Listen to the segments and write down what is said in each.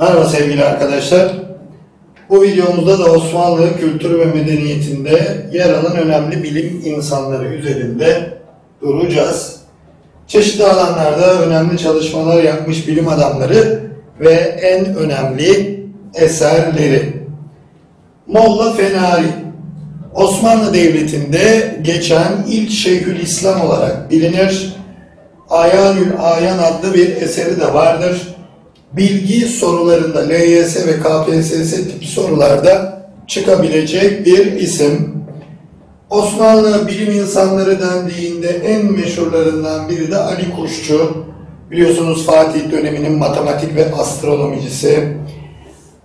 Merhaba sevgili arkadaşlar. Bu videomuzda da Osmanlı kültürü ve medeniyetinde yer alan önemli bilim insanları üzerinde duracağız. Çeşitli alanlarda önemli çalışmalar yapmış bilim adamları ve en önemli eserleri. Molla Fenari Osmanlı Devleti'nde geçen ilk Şeyhülislam olarak bilinir. Ayanül Ayan adlı bir eseri de vardır bilgi sorularında LYS ve KPSS tipi sorularda çıkabilecek bir isim. Osmanlı bilim insanları dendiğinde en meşhurlarından biri de Ali Kuşçu. Biliyorsunuz Fatih döneminin matematik ve astronomicisi.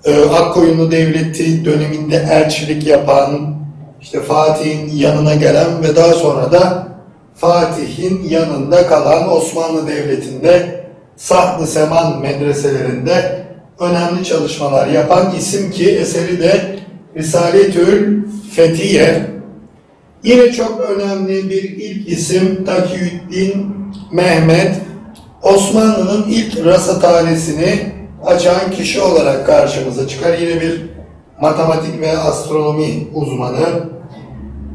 Ee, Akkoyunlu Devleti döneminde elçilik yapan, işte Fatih'in yanına gelen ve daha sonra da Fatih'in yanında kalan Osmanlı Devleti'nde Sahn-ı Seman medreselerinde önemli çalışmalar yapan isim ki eseri de Risaletül Fethiye. Yine çok önemli bir ilk isim Takiyüddin Mehmet. Osmanlı'nın ilk rasathanesini açan kişi olarak karşımıza çıkar. Yine bir matematik ve astronomi uzmanı.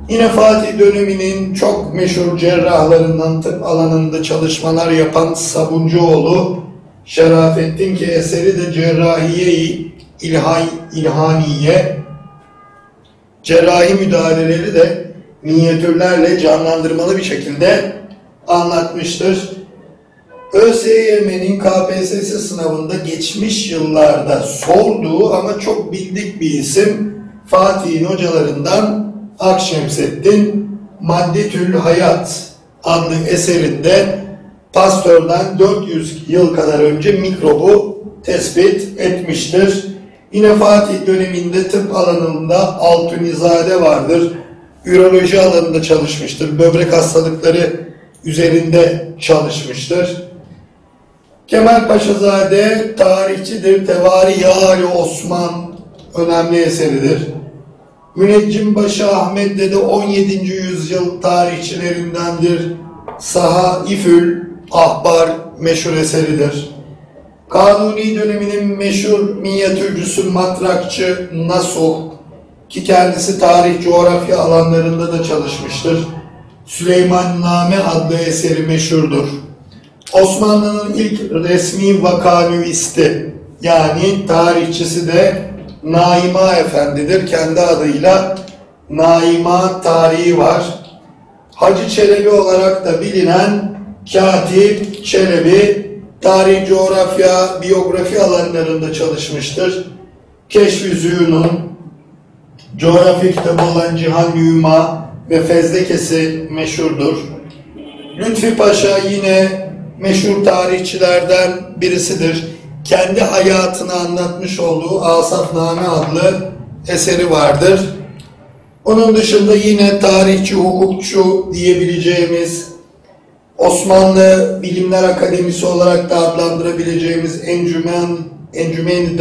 Yine Fatih döneminin çok meşhur cerrahlarından tıp alanında çalışmalar yapan Sabuncuoğlu Şerafettin ki eseri de Cerrahiye-i İlhay, İlhaniye cerrahi müdahaleleri de minyatürlerle canlandırmalı bir şekilde anlatmıştır. ÖSYM'nin KPSS sınavında geçmiş yıllarda sorduğu ama çok bildik bir isim Fatih'in hocalarından Akşemseddin Maddetül Hayat adlı eserinde Pasteur'den 400 yıl kadar önce mikrobu tespit etmiştir. Yine Fatih döneminde tıp alanında Altunizade vardır. Üroloji alanında çalışmıştır. Böbrek hastalıkları üzerinde çalışmıştır. Kemal Paşazade tarihçidir. Tevari Yağali Osman önemli eseridir. Müneccimbaşı Ahmet Dede 17. yüzyıl tarihçilerindendir. Saha İfül Ahbar meşhur eseridir. Kanuni döneminin meşhur minyatürcüsü matrakçı Nasuh ki kendisi tarih coğrafya alanlarında da çalışmıştır. Süleyman Name adlı eseri meşhurdur. Osmanlı'nın ilk resmi vakanüvisti yani tarihçisi de Naima Efendi'dir. Kendi adıyla Naima tarihi var. Hacı Çelebi olarak da bilinen Katip Çelebi tarih, coğrafya, biyografi alanlarında çalışmıştır. Keşf-i Züğün'ün coğrafya kitabı olan Cihan Nüma ve Fezlekesi meşhurdur. Lütfi Paşa yine meşhur tarihçilerden birisidir kendi hayatını anlatmış olduğu Asafname adlı eseri vardır. Onun dışında yine tarihçi, hukukçu diyebileceğimiz Osmanlı Bilimler Akademisi olarak da adlandırabileceğimiz Encümen, Encümeni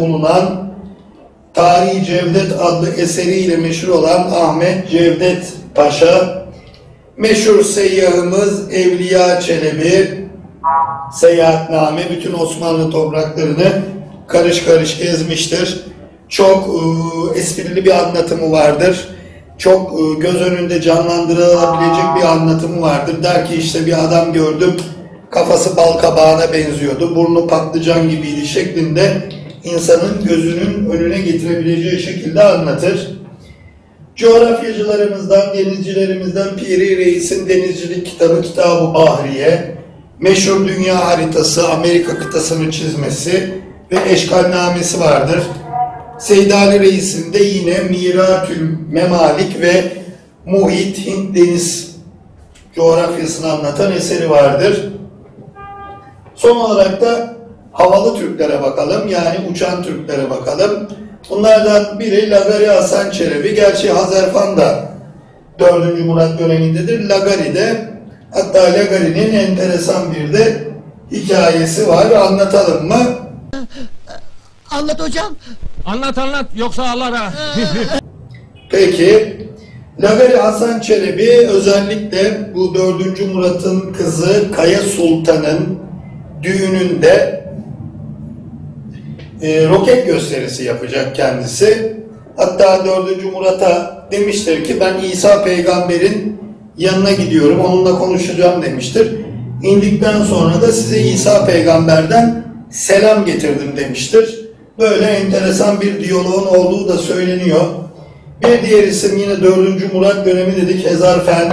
bulunan Tarihi Cevdet adlı eseriyle meşhur olan Ahmet Cevdet Paşa, meşhur seyyahımız Evliya Çelebi, seyahatname bütün Osmanlı topraklarını karış karış gezmiştir. Çok e, esprili bir anlatımı vardır. Çok e, göz önünde canlandırılabilecek bir anlatımı vardır. Der ki işte bir adam gördüm, kafası bal kabağına benziyordu, burnu patlıcan gibiydi şeklinde insanın gözünün önüne getirebileceği şekilde anlatır. Coğrafyacılarımızdan, denizcilerimizden Piri Reis'in denizcilik kitabı Kitabı Bahriye, meşhur dünya haritası, Amerika kıtasını çizmesi ve eşkalnamesi vardır. Seyyid Ali Reis'in de yine Miratül Memalik ve Muhit Hint Deniz coğrafyasını anlatan eseri vardır. Son olarak da havalı Türklere bakalım. Yani uçan Türklere bakalım. Bunlardan biri Lagari Hasan Çelebi. Gerçi Hazarfan da 4. Murat dönemindedir. Lagari de Hatta Lagari'nin enteresan bir de hikayesi var. Anlatalım mı? Anlat hocam. Anlat anlat yoksa ağlar ha. Peki. Lagari Hasan Çelebi özellikle bu 4. Murat'ın kızı Kaya Sultan'ın düğününde e, roket gösterisi yapacak kendisi. Hatta 4. Murat'a demiştir ki ben İsa peygamberin yanına gidiyorum onunla konuşacağım demiştir. İndikten sonra da size İsa peygamberden selam getirdim demiştir. Böyle enteresan bir diyaloğun olduğu da söyleniyor. Bir diğer isim yine 4. Murat dönemi dedik Hezar Fen.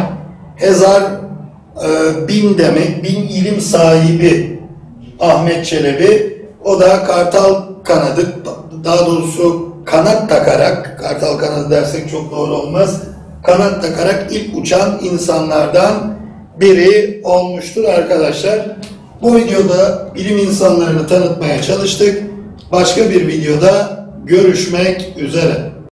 Hezar e, bin demek, bin ilim sahibi Ahmet Çelebi. O da kartal kanadı, daha doğrusu kanat takarak, kartal kanadı dersek çok doğru olmaz. Kanat takarak ilk uçan insanlardan biri olmuştur arkadaşlar. Bu videoda bilim insanlarını tanıtmaya çalıştık. Başka bir videoda görüşmek üzere.